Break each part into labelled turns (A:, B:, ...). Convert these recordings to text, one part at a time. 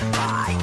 A: I'm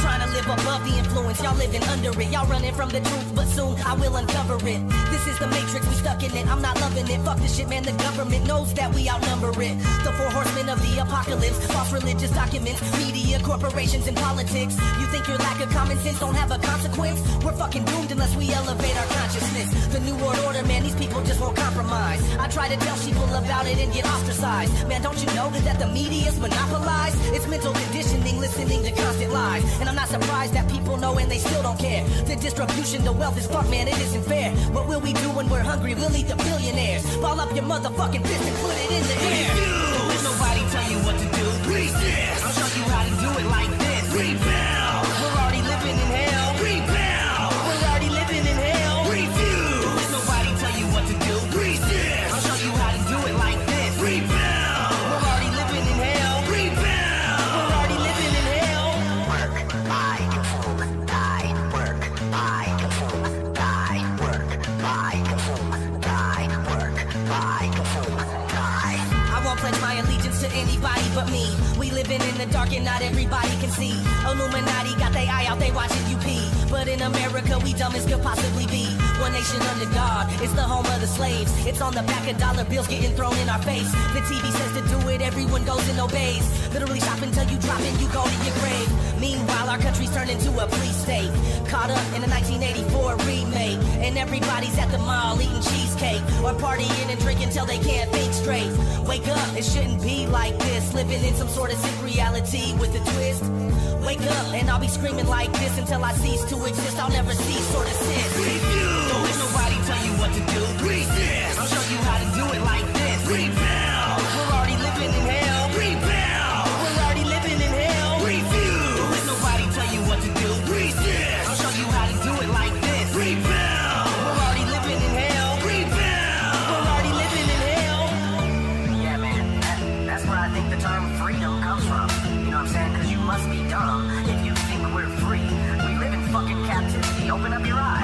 A: trying to live above the influence, y'all living under it. Y'all running from the truth, but soon I will uncover it. This is the matrix, we stuck in it. I'm not loving it. Fuck this shit, man. The government knows that we outnumber it. The four horsemen of the apocalypse, false religious documents, media, corporations, and politics. You think your lack of common sense don't have a consequence? We're fucking doomed unless we elevate our consciousness. The new world order, man, these people just won't compromise. I try to tell people about it and get ostracized. Man, don't you know that the media's monopolized? It's mental conditioning, listening to constant lies. And I'm not surprised that people know and they still don't care. The distribution, the wealth is fucked, man, it isn't fair. What will we do when we're hungry? We'll eat the billionaires. Ball up your motherfucking fist and put it in the air.
B: Die.
A: I won't pledge my allegiance to anybody but me. We living in the dark and not everybody can see. Illuminati got their eye out, they watching you pee. But in America, we dumb as could possibly be. One nation under God, it's the home of the slaves. It's on the back of dollar bills getting thrown in our face. The TV says to do it, everyone goes and obeys. Literally stop until you drop and you go to your grave. Meanwhile, our country's turned into a police state. Caught up in a 1984 remake. And everybody's at the mall eating cheesecake. Or partying and drinking till they can't think straight. Wake up, it shouldn't be like this. Living in some sort of sick reality with a twist. Wake up, and I'll be screaming like this until I cease to exist. I'll never cease or desist. Refuse. Don't let nobody tell you what to do. Resist.
B: Think the term freedom comes from. You know what I'm saying? Because you must be dumb if you think we're free. We live in fucking captivity. Open up your eyes.